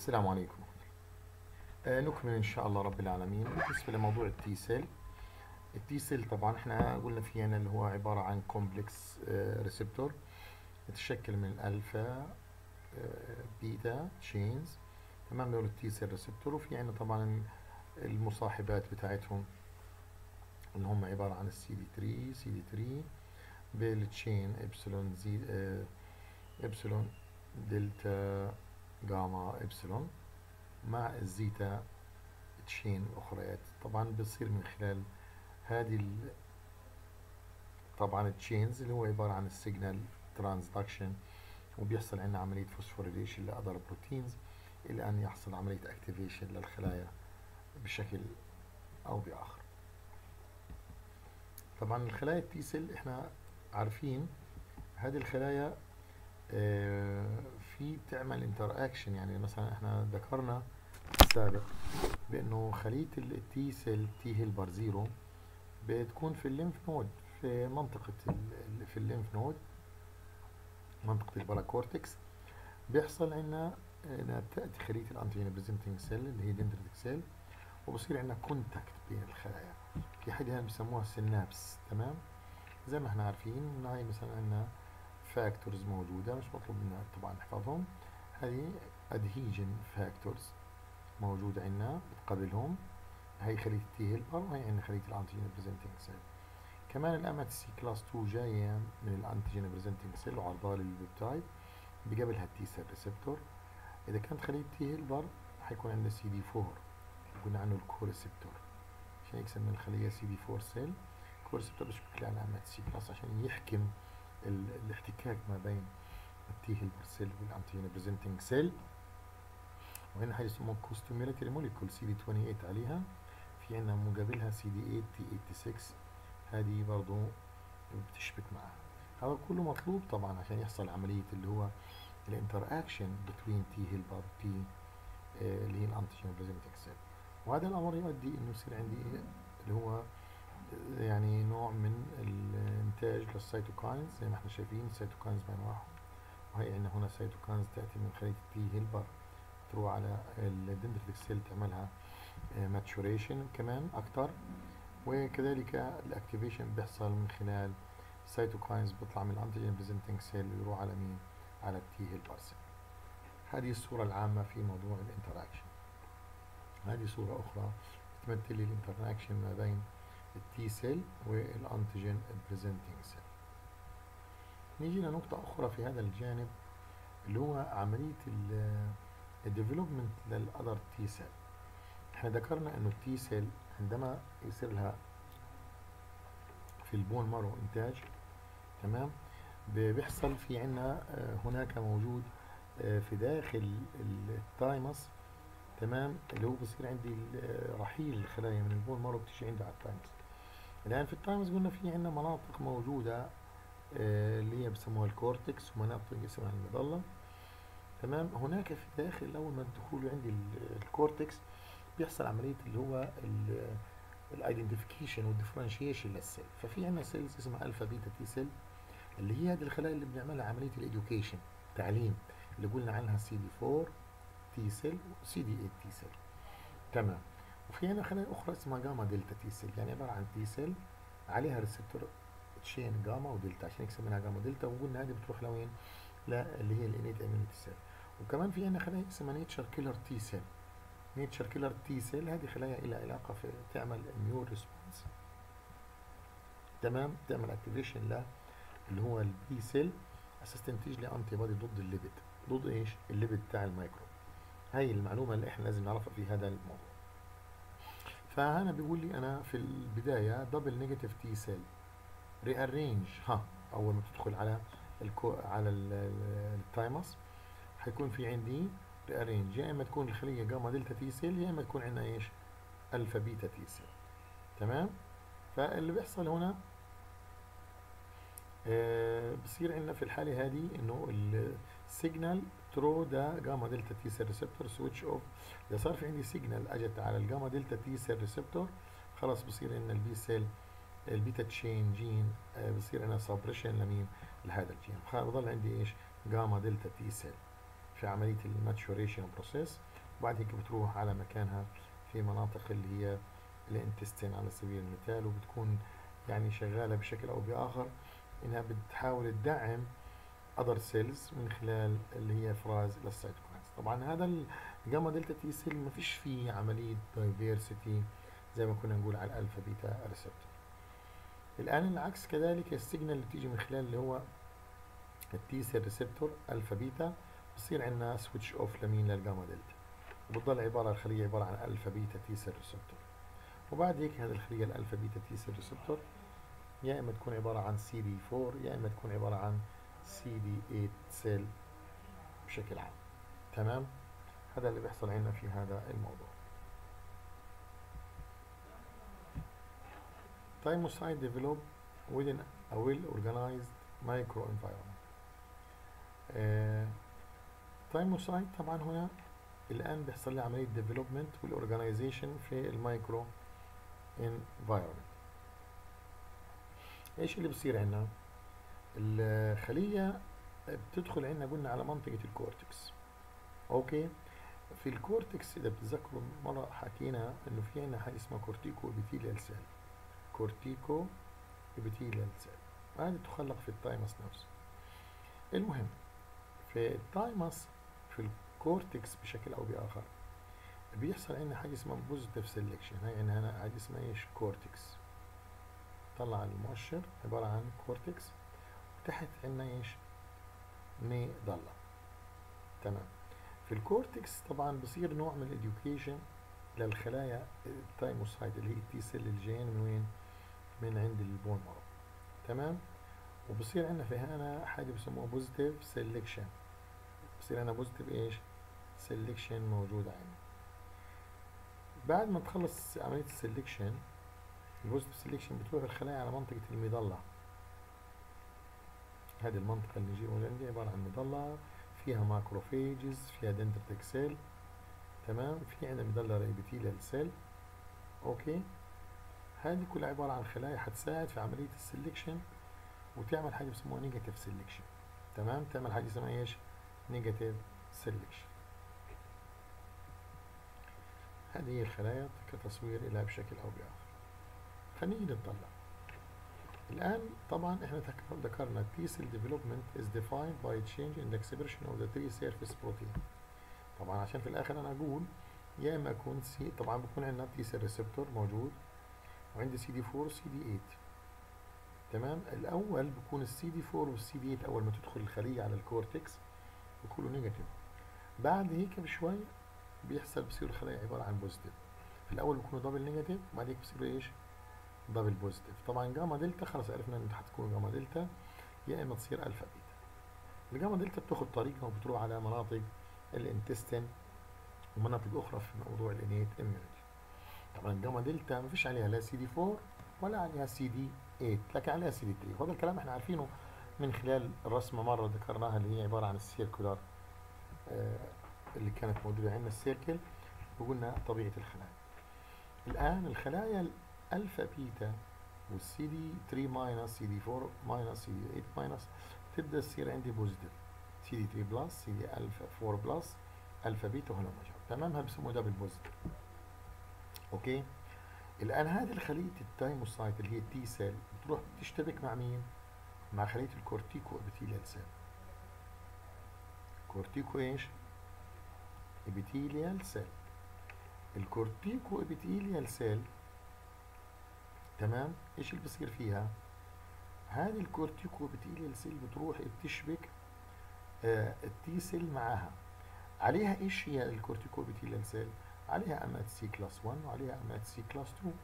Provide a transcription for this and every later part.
السلام عليكم. آه نكمل إن شاء الله رب العالمين. بالنسبة لموضوع ال T cell ال T cell طبعا إحنا قلنا في هنا اللي هو عبارة عن complex آه receptor يتشكل من الالفا آه beta chains تمام دول ال T cell receptor وفي عندنا طبعا المصاحبات بتاعتهم اللي هم عبارة عن السي دي 3 سي دي 3 بال chain epsilon زي آه epsilon delta gamma epsilon مع ال zeta chain الاخريات طبعا بتصير من خلال هذه. طبعا ال chains اللي هو عبارة عن ال signal transduction وبيحصل عندنا عملية phosphorylation ل other proteins إلى أن يحصل عملية activation للخلايا بشكل أو بآخر طبعا الخلايا ال T cell إحنا عارفين هذه الخلايا في تعمل interaction يعني مثلا إحنا ذكرنا السابق بأنه خليه ال T cell T helper zero بتكون في ال lymph node في منطقة في ال lymph node منطقة ال paracortex. بيحصل عندنا انها بتاتي خليه ال antigen presenting cell اللي هي dendritic cell وبصير عندنا contact بين الخلايا. في حد هنا بسموها synapse تمام؟ زي ما إحنا عارفين هاي مثلا عندنا factors موجودة مش مطلوب منا طبعا نحفظهم. هذه adhesion factors موجودة عندنا بتقابلهم هي خلية ال T helper وهي عندنا خلية ال antigen presenting cell كمان ال MHC class 2 جاية من ال antigen presenting cell وعرضها لل peptide بقابلها ال T cell receptor إذا كانت خلية T helper حيكون عندنا سي دي 4 قلنا عنه ال co-receptor عشان هيك سمي الخلية سي دي 4 cell co-receptor بشبك على MHC class عشان يحكم الاحتكاك ما بين ال T helper cell وال antigen presenting cell. وهنا حاجة اسمها costimulatory molecule CD 28 عليها. في عندنا مقابلها سي دي 8 تي 86 هذه برضو بتشبك معها. هذا كله مطلوب طبعا عشان يحصل عملية اللي هو ال interaction بين T helper بي اللي هي ال antigen presenting cell. وهذا الأمر يؤدي إنه يصير عندي اللي هو يعني نوع من الانتاج لل cytokines زي ما إحنا شايفين ال cytokines بانواعهم وهي عندنا هنا cytokines تأتي من خليه ال T helper تروح على ال dendritic cell تعملها maturation كمان أكتر. وكذلك ال activation بيحصل من خلال cytokines بيطلع من ال antigen presenting cell ويروح على مين؟ على ال T helper cell هذه الصورة العامة في موضوع ال interaction هذه صورة أخرى تمثل لي ال interaction ما بين ال T cell وال antigen presenting cell نيجي لنقطة أخرى في هذا الجانب اللي هو عملية ال development لل other T cell إحنا ذكرنا إنه ال T cell عندما يصير لها في ال bone marrow إنتاج تمام؟ بيحصل في عنا هناك موجود في داخل ال thymus تمام؟ اللي هو بصير عندي رحيل الخلايا من ال bone marrow بتيجي عندي على ال thymus. الآن في ال thymus قلنا في عندنا مناطق موجودة آه اللي هي بسموها ال cortex ومناطق اسمها ال medulla. تمام؟ هناك في داخل أول ما الدخول عندي ال cortex بيحصل عملية اللي هو ال identification وال differentiation لل cell ففي عندنا cells اسمها alpha beta T cell اللي هي هذه الخلايا اللي بنعملها عملية ال education تعليم اللي قلنا عنها سي دي 4 T cell و CD 8 T cell تمام؟ وفي هنا خلايا أخرى اسمها gamma delta T cell يعني عبارة عن T cell عليها receptor chain gamma و delta. عشان هيك سميناها gamma delta وقلنا هذه بتروح لوين؟ لا اللي هي ال innate immunity cell وكمان في عندنا خلايا اسمها natural killer T cell natural killer T cell هذه خلايا لها علاقة في تعمل immune response تمام؟ تعمل activation ل اللي هو ال B cell أساس تنتج لي antibody ضد ال lipid ضد إيش؟ ال lipid بتاع الميكرو هاي المعلومة اللي إحنا لازم نعرفها في هذا الموضوع. فهنا بيقول لي أنا في البداية double negative T cell rearrange ها أول ما تدخل على الكو على ال thymus هيكون في عندي rearrange يا إما تكون الخلية gamma delta T cell يا إما تكون عندنا إيش؟ alpha beta T cell تمام؟ فاللي بيحصل هنا آه بصير عندنا في الحالة هذه إنه ال signal through ده gamma delta T cell receptor switch off إذا صار في عندي signal أجت على ال gamma delta T cell receptor خلاص بصير إن ال B cell ال beta chain gene بصير عنا suppression لمين؟ لهذا الجين بضل عندي إيش؟ gamma delta T cell في عملية ال maturation process وبعد هيك بتروح على مكانها في مناطق اللي هي ال intestine على سبيل المثال وبتكون يعني شغالة بشكل أو بآخر إنها بتحاول تدعم other cells من خلال اللي هي افراز لل cytokines طبعا هذا ال gamma delta T cell ما فيش فيه عملية diversity زي ما كنا نقول على ال alpha beta receptor الآن العكس كذلك ال signal اللي بتيجي من خلال اللي هو ال T cell receptor alpha beta بصير عندنا switch off لمين لل gamma delta وبتضل عبارة الخلية عبارة عن alpha beta T cell receptor وبعد هيك هذه الخلية ال alpha beta T cell receptor يا إما تكون عبارة عن سي دي 4 يا إما تكون عبارة عن سي دي 8 cell بشكل عام. تمام؟ هذا اللي بيحصل عندنا في هذا الموضوع. Thymocyte develop within a well organized microenvironment. Uh, thymocyte طبعا هنا الآن بيحصل لي عملية development وال organization في ال microenvironment. إيش اللي بصير عندنا؟ الخلية بتدخل عندنا قلنا على منطقة ال cortex. okay؟ في ال cortex إذا بتتذكروا مرة حكينا إنه في عندنا حاجة اسمها cortical epithelial cell. cortical epithelial cell. هذه تخلق في ال thymus نفسه. المهم في ال thymus في ال cortex بشكل أو بآخر بيحصل عندنا حاجة اسمها positive selection يعني هنا حاجة اسمها إيش؟ cortex. طلع المؤشر عبارة عن cortex. تحت عندنا إيش؟ medulla تمام. في ال cortex طبعا بصير نوع من ال education للخلايا ال thymocyte اللي هي ال T cell اللي جايين من وين؟ من عند ال bone marrow. تمام؟ وبصير عندنا في هنا حاجة بسموها positive selection بصير عندنا positive إيش؟ selection موجودة عندنا. بعد ما تخلص عملية ال selection ال positive selection بتروح الخلايا على منطقة ال medulla. هذه المنطقة اللي نجي عندي عبارة عن medulla فيها macrophages فيها dendritic cell تمام؟ في عندنا medullary epithelial cell okay؟ هذه كلها عبارة عن خلايا حتساعد في عملية ال selection وتعمل حاجة بسموها negative selection تمام؟ تعمل حاجة اسمها إيش؟ negative selection هذه هي الخلايا كتصوير لها بشكل أو بآخر. خلينا نطلع الآن طبعا إحنا ذكرنا T cell development is defined by change in the expression of the three surface protein طبعا عشان في الآخر أنا أقول يا إما أكون سي طبعا بكون عندنا T cell receptor موجود وعندي CD 4 CD 8 تمام؟ الأول بكون السي دي 4 والسي دي 8 أول ما تدخل الخلية على ال cortex بيكونوا negative بعد هيك بشوي بيحصل بصير الخلايا عبارة عن positive في الأول بيكونوا double negative بعد هيك بصيروا إيش؟ double positive طبعا gamma delta خلاص عرفنا إن هتكون gamma delta يا إما تصير alpha beta ال gamma delta بتاخد طريقها وبتروح على مناطق ال intestine ومناطق أخرى في موضوع ال innate immunity طبعا ال gamma delta ما فيش عليها لا سي دي 4 ولا عليها سي دي 8 لكن عليها سي دي 3 وهذا الكلام إحنا عارفينه من خلال الرسمه مرة ذكرناها اللي هي عبارة عن ال circular آه اللي كانت موجودة عندنا ال circle وقلنا طبيعة الخلايا. الآن الخلايا alpha beta وال CD 3 minus CD 4 minus CD 8 minus تبدأ تصير عندي positive CD 3 plus CD alpha 4 plus alpha beta وهنا مجرد. تمام؟ بسموه double positive okay؟ الآن هذه الخليه ال thymocyte اللي هي ال T cell بتروح تشتبك مع مين؟ مع خلية ال cortico epithelial cell cortico إيش؟ epithelial cell ال cortico epithelial cell تمام؟ إيش اللي بصير فيها؟ هذه ال cortico epithelial cell بتروح بتشبك آه ال T cell معاها. عليها إيش هي ال cortico epithelial cell عليها MHC class 1 وعليها MHC class 2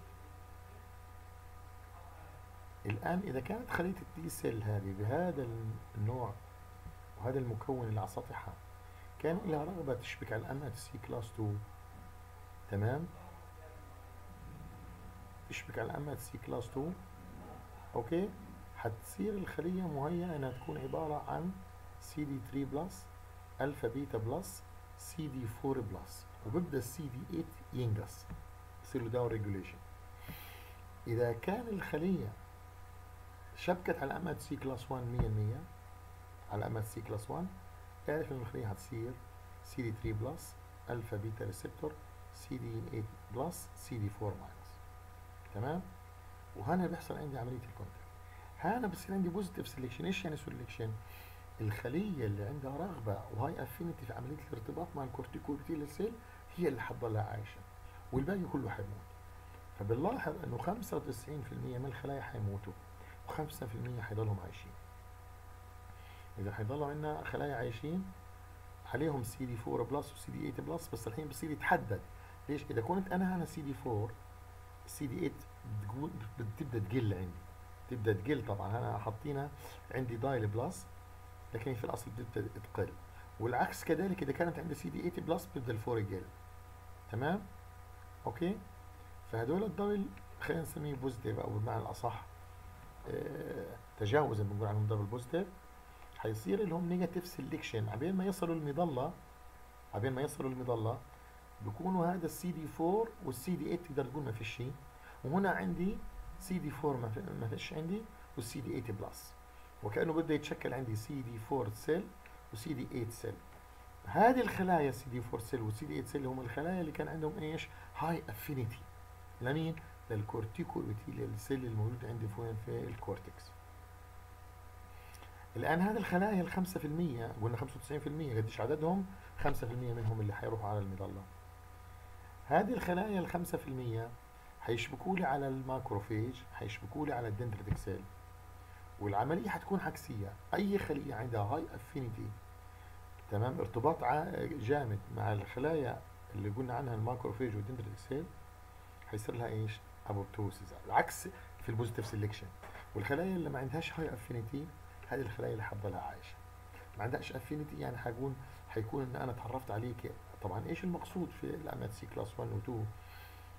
الآن إذا كانت خلية ال T cell هذه بهذا النوع وهذا المكون اللي على سطحها كان لها رغبة تشبك على ال MHC class 2 تمام؟ تشبك على ال MHC class 2 okay؟ هتصير الخلية مهيئه إنها تكون عبارة عن سي دي 3 plus alpha beta plus CD 4 plus وببدا السي دي 8 ينقص يصير له down regulation إذا كان الخلية شبكت على MHC class 1 100% على MHC class 1 اعرف إن الخلية هتصير سي دي 3 plus alpha beta receptor CD 8 plus CD 4 minus تمام؟ وهنا بيحصل عندي عملية ال contact هنا بصير عندي positive selection إيش يعني selection الخلية اللي عندها رغبة و high affinity في عملية الارتباط مع ال cortico epithelial cell هي اللي حتضلها عايشة والباقي كله حيموت. فبنلاحظ إنه 95% من الخلايا حيموتوا و5% حيضلهم عايشين. إذا حيضلوا عندنا خلايا عايشين عليهم سي دي 4 plus و CD 8 plus بس الحين بصير يتحدد. ليش؟ إذا كنت أنا أنا سي دي 4 سي دي 8 بتبدأ تقل عندي. تبدأ تقل طبعا أنا حاطينها عندي dual plus لكن في الأصل بتبدأ تقل. والعكس كذلك إذا كانت عندي سي دي 8 plus بتبدأ ال four يقل. تمام؟ okay؟ فهدول ال double خلينا نسميه positive أو بمعنى الأصح آه تجاوزا بنقول عنهم double positive حيصير لهم negative selection عبين ما يصلوا ال medulla عبين ما يصلوا ال medulla بيكونوا هذا السي دي 4 والسي دي 8 تقدر تقول ما فيش شيء. وهنا عندي سي دي 4 ما فيش عندي والسي دي 8 plus وكأنه بده يتشكل عندي سي دي 4 cell و CD 8 cell هذه الخلايا سي دي 4 cell وال CD 8 cell هم الخلايا اللي كان عندهم إيش؟ high affinity لمين؟ لل cortico epithelial cell الموجود عندي فوين في ال cortex الآن هذه الخلايا ال 5% قلنا 95% قديش عددهم؟ 5% منهم اللي حيروحوا على ال medulla. هذه الخلايا ال 5% حيشبكوا لي على ال macrophage حيشبكوا لي على ال dendritic cell والعملية حتكون عكسية. أي خلية عندها high affinity تمام؟ ارتباط جامد مع الخلايا اللي قلنا عنها ال macrophage وال dendritic cell هيصير لها إيش؟ apoptosis العكس في ال positive selection والخلايا اللي ما عندهاش high affinity هذه الخلايا اللي حتضلها عايشة. ما عندهاش affinity يعني حيكون حيكون إن أنا تعرفت عليك طبعا إيش المقصود في ال MHC class 1 و 2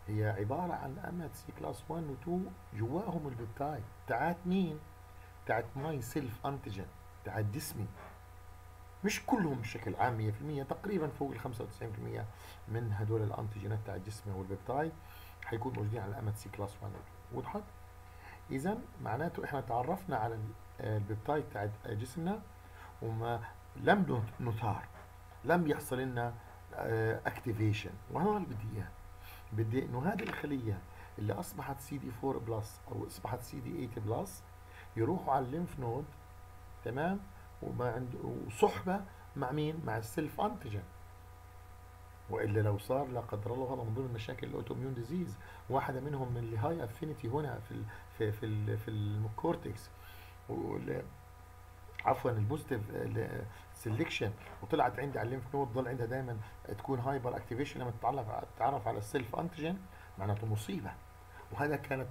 هي عبارة عن MHC class 1 و 2 جواهم ال peptide تاعت مين؟ تاعت my self antigen تاعت جسمي. مش كلهم بشكل عام 100% تقريبا فوق ال 95% من هدول الأنتيجينات تاع الجسم أو ال peptide حيكون موجودين على ال MHC class 1 وضحت؟ اذا معناته إحنا تعرفنا على ال peptide تاع جسمنا وما لم نثار لم يحصل لنا activation وهذا اللي بدي إياه. بدي إنه هذه الخلية اللي أصبحت سي دي 4 plus أو أصبحت سي دي 8 plus يروحوا على ال lymph node تمام؟ وما عندهم صحبة مع مين؟ مع ال self antigen. وإلا لو صار لا قدر الله هذا من ضمن مشاكل ال autoimmune disease واحدة منهم من اللي high affinity هنا في ال في في ال في ال cortex عفوا ال positive selection وطلعت عندي على ال lymph node ضل عندها دائما تكون hyper activation لما تتعرف تتعرف على ال self antigen معناته مصيبة. وهذا كانت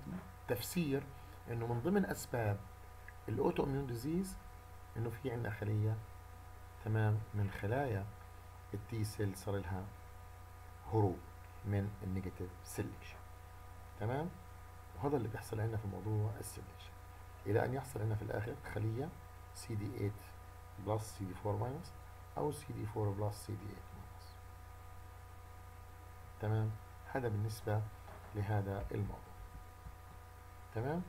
تفسير إنه من ضمن أسباب ال autoimmune disease إنه في عندنا خلية تمام من خلايا ال T cell صار لها هروب من ال negative selection تمام؟ وهذا اللي بيحصل عندنا في موضوع ال selection إلى أن يحصل عندنا في الآخر خلية سي دي 8 plus CD 4 minus أو سي دي 4 plus CD 8 minus. تمام؟ هذا بالنسبة لهذا الموضوع. تمام؟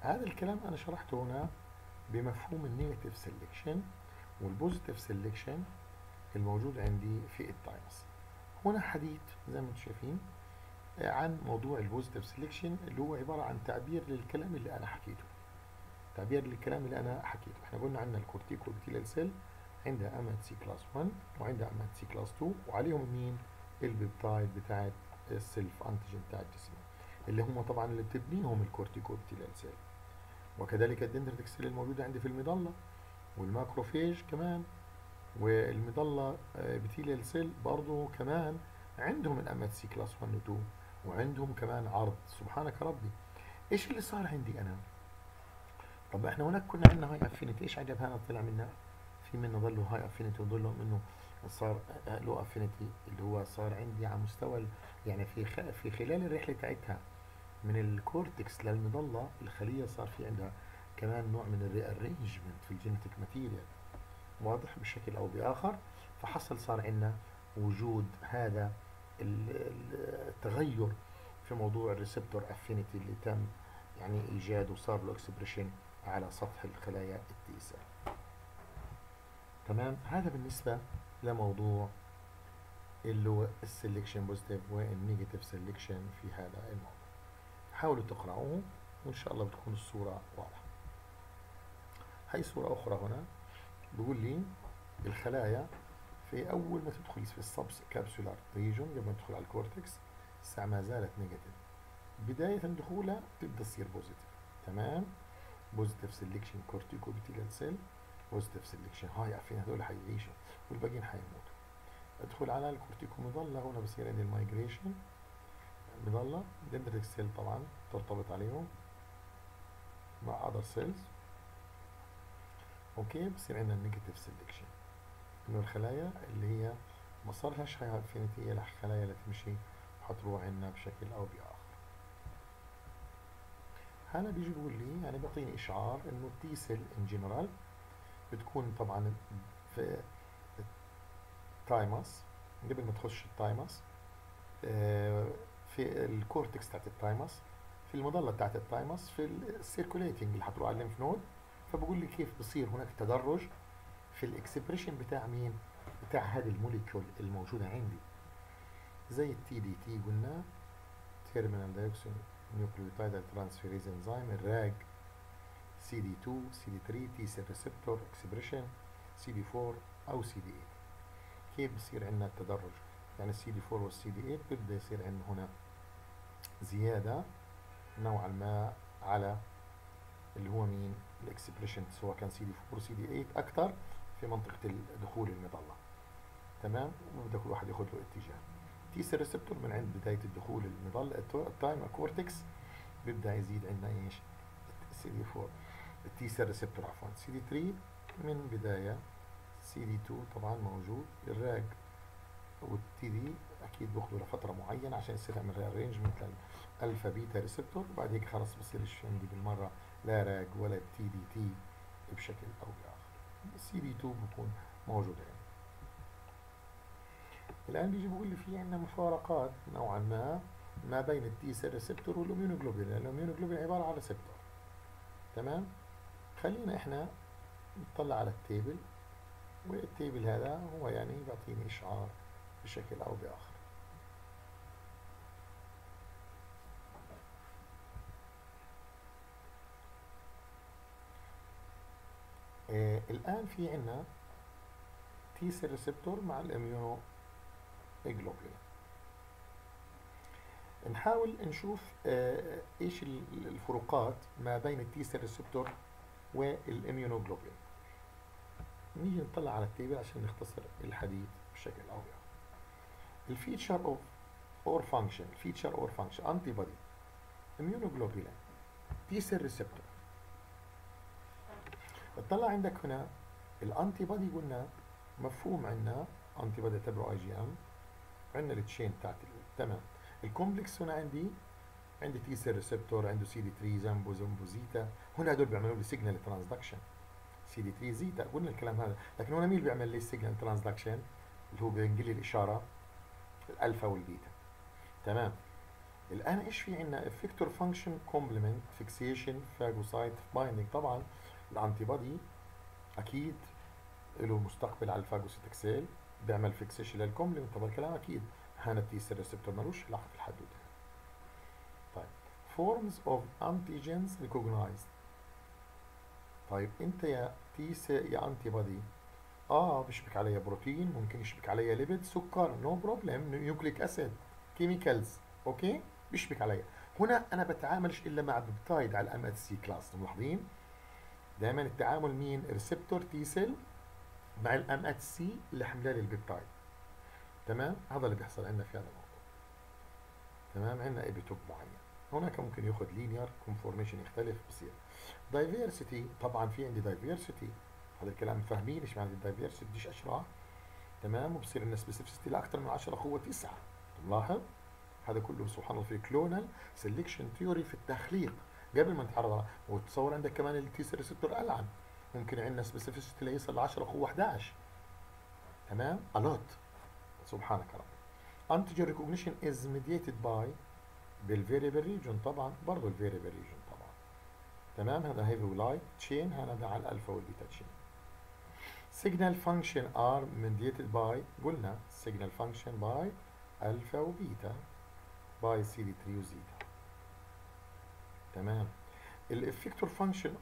هذا الكلام أنا شرحته هنا بمفهوم ال negative selection وال positive selection الموجود عندي في ال thymus. هنا حديث زي ما أنتم شايفين عن موضوع ال positive selection اللي هو عبارة عن تعبير للكلام اللي أنا حكيته. تعبير للكلام اللي أنا حكيته. إحنا قلنا عندنا ال cortical epithelial cell عندها MHC class 1 وعندها MHC class 2 وعليهم مين؟ ال peptide بتاعت ال self antigen بتاع الجسم اللي هم طبعا اللي بتبنيهم ال cortical epithelial cell وكذلك ال dendritic cell الموجودة عندي في ال medulla وال macrophage كمان. وال medulla epithelial cell برضه كمان عندهم ال MHC class 1 و 2 وعندهم كمان عرض. سبحانك ربي. إيش اللي صار عندي أنا؟ طب إحنا هناك كنا عندنا high affinity إيش عجب هذا طلع منا في منه ظلوا high affinity وظلوا منه صار له affinity اللي هو صار عندي على مستوى يعني في. في خلال الرحلة تاعتها من ال cortex لل medulla الخلية صار في عندها كمان نوع من ال rearrangement في ال genetic material واضح بشكل أو بآخر. فحصل صار عندنا وجود هذا التغير في موضوع ال receptor affinity اللي تم يعني إيجاده وصار له expression على سطح الخلايا ال T cell تمام؟ هذا بالنسبة لموضوع اللي هو ال selection positive وال negative selection في هذا الموضوع. حاولوا تقرأوه وإن شاء الله بتكون الصورة واضحة. هاي صورة أخرى هنا بيقول لي الخلايا في أول ما تدخل في ال subcapsular region قبل ما تدخل على ال cortex الساعة ما زالت negative بداية دخولها تبدأ تصير positive تمام؟ positive selection cortical epithelial cell positive selection هاي عارفين هذول حيعيشوا. والباقيين حيموتوا. أدخل على ال cortico medulla هنا بصير عندي ال migration medulla dendritic cell طبعا ترتبط عليهم مع other cells okay بصير عندنا ال negative selection إنه الخلايا اللي هي high affinity هي الخلايا اللي تمشي حتروح عنا بشكل أو بآخر. هنا بيجي بيقول لي يعني بيعطيني إشعار إنه ال T cell in general بتكون طبعا في ال thymus قبل ما تخش ال thymus آه، في ال cortex تاعت ال thymus في ال medulla تاعت ال thymus في ال circulating اللي حتروح على ال lymph node. فبقول لي كيف بصير هناك تدرج في ال expression بتاع مين؟ بتاع هذه ال molecule الموجودة عندي. زي ال TdT قلنا terminal deoxynucleotide transferase enzyme ال RAG CD 2 سي دي 3 T cell receptor expression CD 4 أو سي دي 8 كيف بصير عندنا التدرج؟ يعني السي دي 4 والسي دي 8 بيبدأ يصير عندنا هنا زيادة نوعا ما على اللي هو مين؟ ال expression سواء كان سي دي 4 سي دي 8 أكثر في منطقة دخول ال medulla تمام؟ وبدا كل واحد ياخذ له اتجاه. T cell receptor من عند بداية الدخول ال medulla ال thymic cortex بيبدأ يزيد عندنا إيش؟ سي دي 4 ال T cell receptor عفوا. سي دي 3 من بداية سي دي 2 طبعا موجود. ال RAG وال TD أكيد باخذوا لفترة معينة عشان يصير يعمل rearrangement لل alpha beta receptor بعد هيك خلص بصيرش عندي بالمرة لا RAG ولا TdT بشكل أو بآخر. السي دي 2 بكون موجود يعني الآن بيجي بيقول لي في عندنا مفارقات نوعا ما ما بين ال T cell receptor وال immunoglobulin ال immunoglobulin عبارة عن receptor. تمام؟ خلينا إحنا نطلع على ال table وال table هذا هو يعني بيعطيني إشعار بشكل أو بآخر. آه الآن في عندنا T cell receptor مع ال immunoglobulin نحاول نشوف آه إيش الفروقات ما بين ال T cell receptor وال immunoglobulin نيجي نطلع على ال table عشان نختصر الحديث بشكل أو باخر ال feature of or function ال feature or function antibody immunoglobulin تي سيل ريسبتور اطلع عندك هنا الانتي بودي قلنا مفهوم عندنا انتي بودي تبعه اي جي ام عندنا التشين بتاعت تمام. الكومبلكس هنا عندي عندي تي سيل ريسبتور عنده سي دي 3 زامبو زامبو زيتا. هنا هدول بيعملوا لي سيجنال ترانسدكشن سي دي 3 زيتا قلنا الكلام هذا. لكن هنا مين بيعمل لي سيجنال ترانسدكشن اللي هو بينقل لي الإشارة الألفا والبيتا. تمام. الآن إيش في عندنا؟ effector function complement fixation phagocyte binding طبعا ال antibody أكيد له مستقبل على ال phagocytic cell بيعمل fixation لل complement طبعا الكلام أكيد. هنا ال T cell receptor ملوش في الحدوته طيب. forms of antigens recognized. طيب أنت يا T يا antibody آه بيشبك عليها بروتين ممكن يشبك عليها lipid سكر no problem nucleic acid chemicals okay؟ بيشبك عليها هنا أنا بتعاملش إلا مع peptide على ال MHC class ملاحظين دائما التعامل مين؟ receptor T cell مع ال MHC اللي حمله لي ال peptide تمام؟ هذا اللي بيحصل عندنا في هذا الموضوع. تمام؟ عندنا epitope معين. هناك ممكن يأخذ linear conformation يختلف بصير diversity طبعا في عندي diversity هذا الكلام فاهمين إيش معنى ال diversity بديش اشرح تمام؟ وبصير عندنا specificity لأكثر من 10 قوه 9 ملاحظ هذا كله سبحان الله في clonal selection theory في التخليق. قبل ما نتعرض وتصور عندك كمان ال T cell receptor ألعن. ممكن عندنا specificity ليصل ل 10 قوه 11 تمام؟ a lot سبحانك رب. Antigen recognition is mediated by بال variable region طبعا برضه ال variable region طبعا. تمام؟ هذا heavy و light chain هذا على ال alpha وال beta chain signal function are mediated by قلنا signal function by alpha و beta by CD3 و zeta تمام؟ ال effector function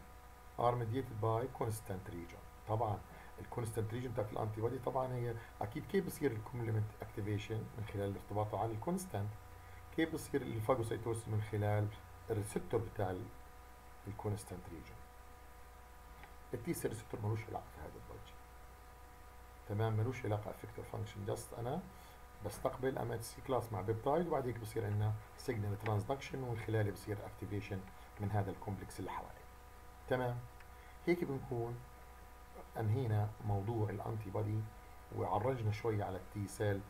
are mediated by constant region. طبعا ال constant region بتاعت ال antibody طبعا هي أكيد كيف بصير ال complement activation من خلال ارتباطه على ال constant كيف بصير ال phagocytosis من خلال ال receptor بتاع ال constant region ال T cell receptor ملوش علاقة في هذا الوجه تمام؟ ملوش علاقة effector function just أنا بستقبل MHC class مع peptide وبعد هيك بصير عندنا signal transduction ومن خلاله بصير activation من هذا ال complex اللي حواليه تمام. هيك بنكون انهينا موضوع ال antibody وعرجنا شوي على ال T cell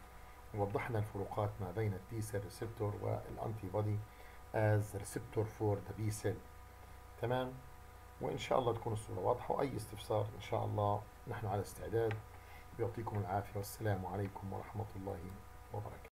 ووضحنا الفروقات ما بين ال T cell receptor وال antibody as receptor for the B cell تمام؟ وإن شاء الله تكون الصورة واضحة وأي استفسار إن شاء الله نحن على استعداد. يعطيكم العافية والسلام عليكم ورحمة الله وبركاته.